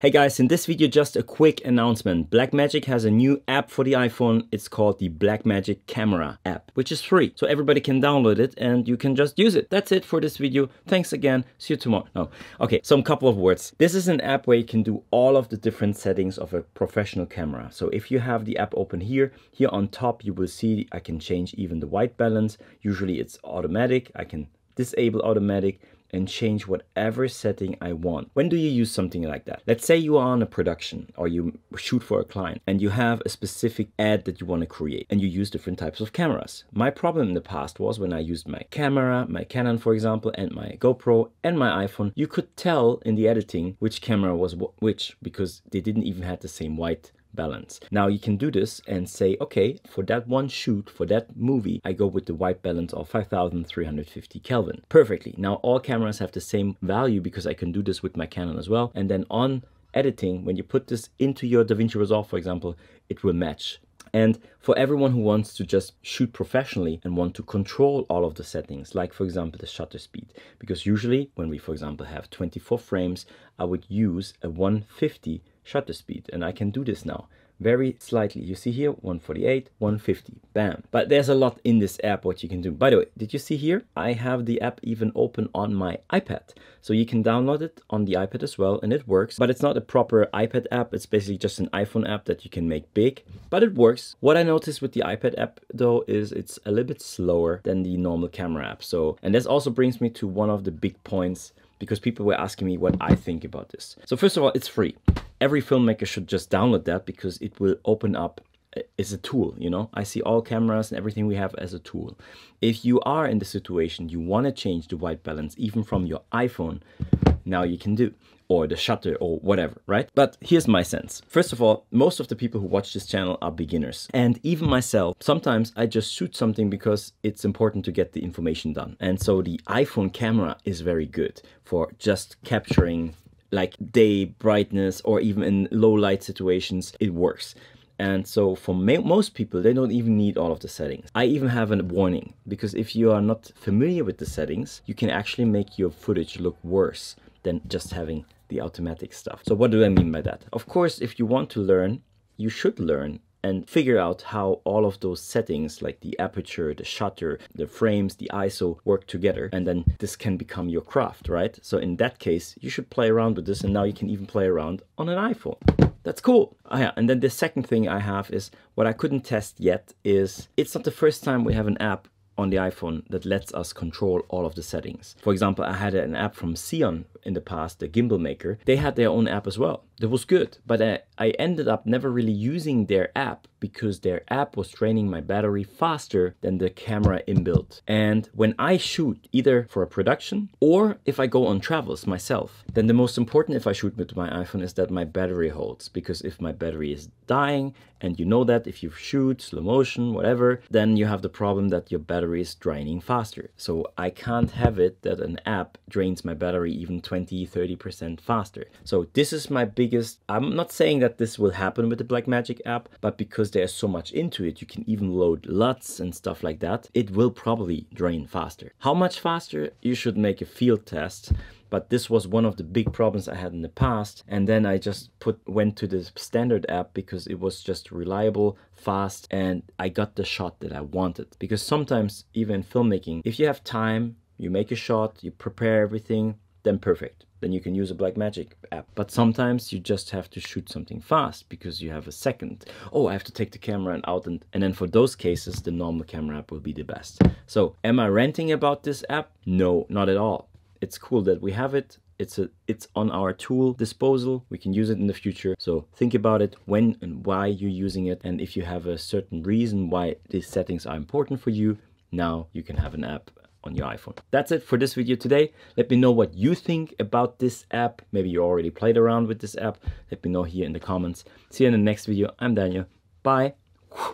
Hey guys, in this video just a quick announcement. Blackmagic has a new app for the iPhone. It's called the Blackmagic Camera app, which is free. So everybody can download it and you can just use it. That's it for this video. Thanks again. See you tomorrow. No. Okay, some couple of words. This is an app where you can do all of the different settings of a professional camera. So if you have the app open here, here on top you will see I can change even the white balance. Usually it's automatic. I can disable automatic and change whatever setting I want. When do you use something like that? Let's say you are on a production or you shoot for a client and you have a specific ad that you want to create and you use different types of cameras. My problem in the past was when I used my camera, my Canon for example, and my GoPro and my iPhone, you could tell in the editing which camera was which because they didn't even have the same white balance. Now you can do this and say, okay, for that one shoot, for that movie, I go with the white balance of 5350 Kelvin. Perfectly. Now all cameras have the same value because I can do this with my Canon as well. And then on editing, when you put this into your DaVinci Resolve, for example, it will match. And for everyone who wants to just shoot professionally and want to control all of the settings, like for example the shutter speed, because usually when we, for example, have 24 frames, I would use a 150 shutter speed and I can do this now very slightly. You see here 148, 150, bam. But there's a lot in this app what you can do. By the way, did you see here? I have the app even open on my iPad. So you can download it on the iPad as well and it works. But it's not a proper iPad app. It's basically just an iPhone app that you can make big. But it works. What I noticed with the iPad app though is it's a little bit slower than the normal camera app. So, and this also brings me to one of the big points because people were asking me what I think about this. So first of all, it's free every filmmaker should just download that because it will open up as a tool you know? I see all cameras and everything we have as a tool. If you are in the situation you want to change the white balance even from your iphone now you can do or the shutter or whatever right? But here's my sense. First of all most of the people who watch this channel are beginners. And even myself sometimes i just shoot something because it's important to get the information done. And so the iphone camera is very good for just capturing like day brightness or even in low light situations, it works. And so for most people, they don't even need all of the settings. I even have a warning because if you are not familiar with the settings, you can actually make your footage look worse than just having the automatic stuff. So what do I mean by that? Of course, if you want to learn, you should learn and figure out how all of those settings like the aperture, the shutter, the frames, the ISO work together and then this can become your craft, right? So in that case, you should play around with this and now you can even play around on an iPhone. That's cool. Oh, yeah. And then the second thing I have is what I couldn't test yet is it's not the first time we have an app on the iPhone that lets us control all of the settings. For example, I had an app from Zhiyun in the past, the gimbal maker. They had their own app as well. That was good, but I, I ended up never really using their app because their app was draining my battery faster than the camera inbuilt. And when I shoot either for a production or if I go on travels myself, then the most important if I shoot with my iPhone is that my battery holds because if my battery is dying and you know that if you shoot slow motion, whatever, then you have the problem that your battery is draining faster. So I can't have it that an app drains my battery even 20, 30% faster. So this is my biggest. I'm not saying that this will happen with the Blackmagic app, but because there's so much into it, you can even load LUTs and stuff like that. It will probably drain faster. How much faster? You should make a field test but this was one of the big problems I had in the past. And then I just put went to the standard app because it was just reliable, fast, and I got the shot that I wanted. Because sometimes, even filmmaking, if you have time, you make a shot, you prepare everything, then perfect then you can use a Blackmagic app. But sometimes you just have to shoot something fast because you have a second. Oh, I have to take the camera and out and, and then for those cases, the normal camera app will be the best. So am I ranting about this app? No, not at all. It's cool that we have it. It's a it's on our tool disposal. We can use it in the future. So think about it when and why you're using it. And if you have a certain reason why these settings are important for you, now you can have an app on your iPhone. That's it for this video today. Let me know what you think about this app. Maybe you already played around with this app. Let me know here in the comments. See you in the next video. I'm Daniel. Bye.